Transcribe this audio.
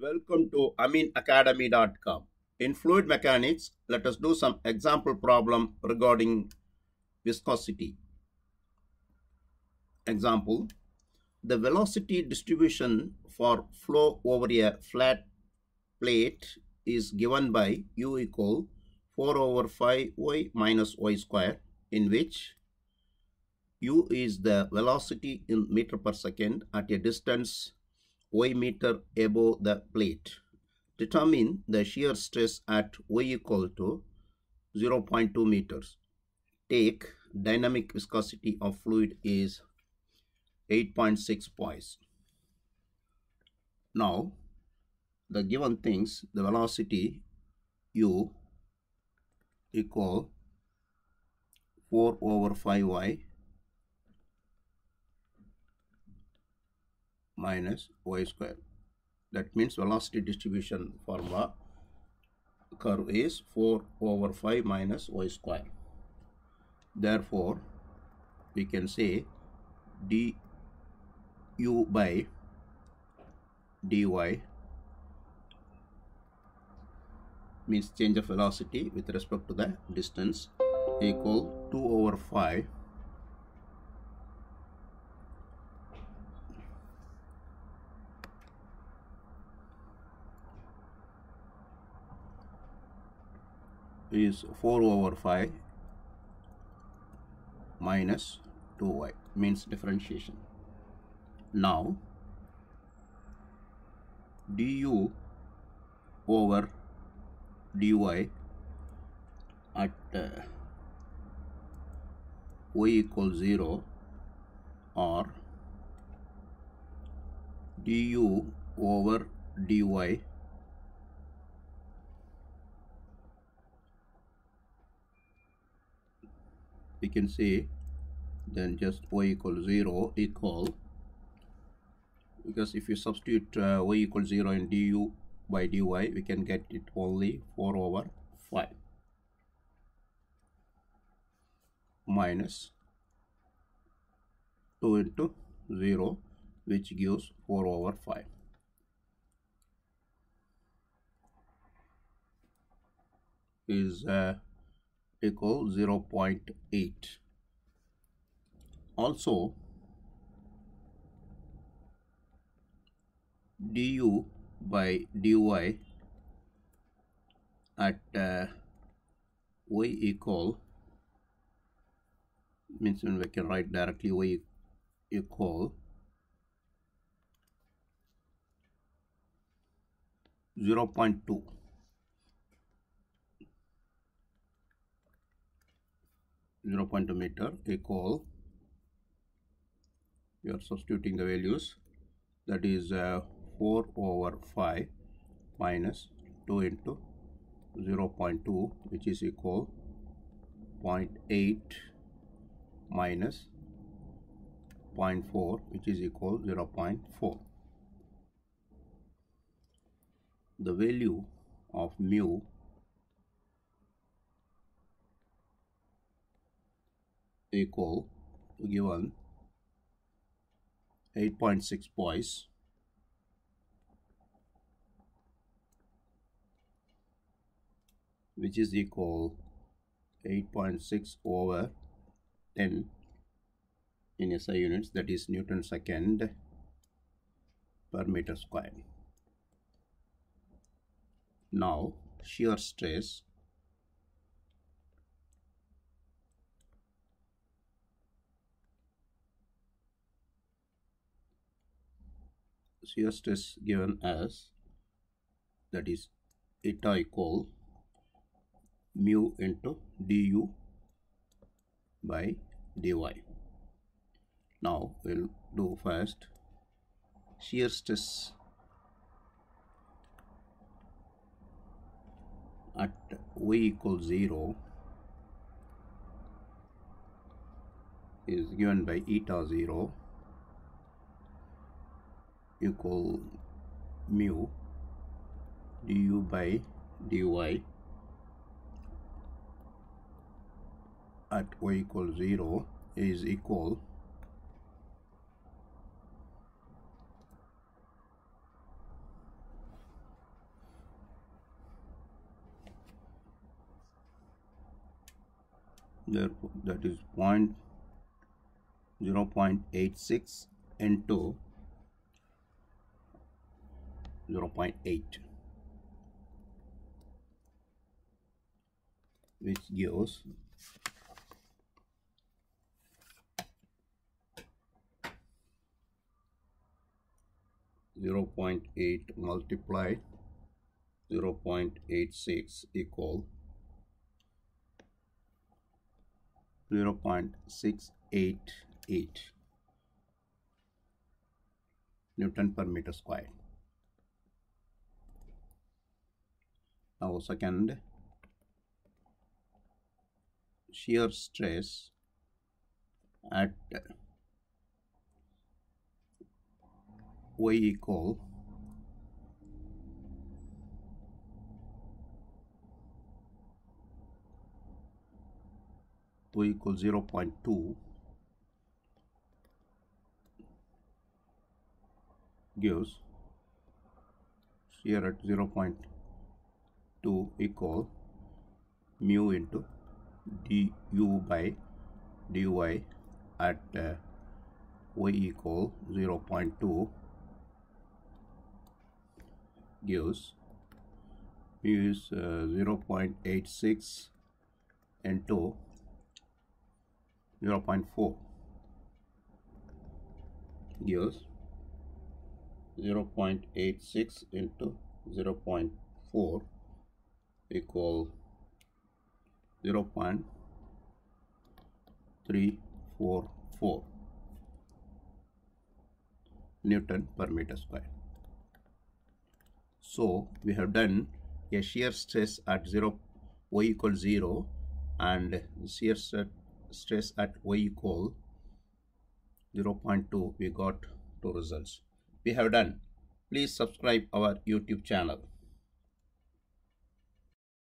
Welcome to ameenacademy.com. In fluid mechanics, let us do some example problem regarding viscosity. Example, the velocity distribution for flow over a flat plate is given by u equal 4 over 5y minus y square in which u is the velocity in meter per second at a distance y meter above the plate. Determine the shear stress at y equal to 0.2 meters. Take dynamic viscosity of fluid is 8.6 poise. Now, the given things, the velocity u equal 4 over 5y minus y square. That means velocity distribution formula curve is 4 over 5 minus y square. Therefore, we can say du by dy means change of velocity with respect to the distance equal 2 over 5 is 4 over 5 minus 2y means differentiation. Now du over dy at uh, y equals 0 or du over dy we can say then just y equals 0 equal because if you substitute uh, y equals 0 in du by dy we can get it only 4 over 5 minus 2 into 0 which gives 4 over 5 is uh, equal 0.8 also du by dy at uh, y equal means when we can write directly y equal 0.2 0.2 meter equal we are substituting the values. That is uh, 4 over 5 minus 2 into 0.2 which is equal 0.8 minus 0.4 which is equal 0.4 the value of mu equal given 8.6 poise which is equal 8.6 over 10 in SI units that is Newton second per meter square. Now shear stress shear stress given as that is eta equal mu into du by dy. Now we'll do first shear stress at y equals 0 is given by eta 0 equal mu du by dy at y equal 0 is equal therefore that is point 0 0.86 into 0.8 which gives Zero point eight multiplied zero point eight six equal 0.688 Newton per meter square. Now second. Shear stress at y equal y equal 0 0.2 gives here at 0 0.2 equal mu into du by dy at uh, y equal 0 0.2 gives mu is uh, 0 0.86 into 0.4 gives 0.86 into 0.4 equal 0.344 Newton per meter square. So we have done a shear stress at 0 y equals 0 and shear stress at y equal 0.2 we got two results. We have done. Please subscribe our youtube channel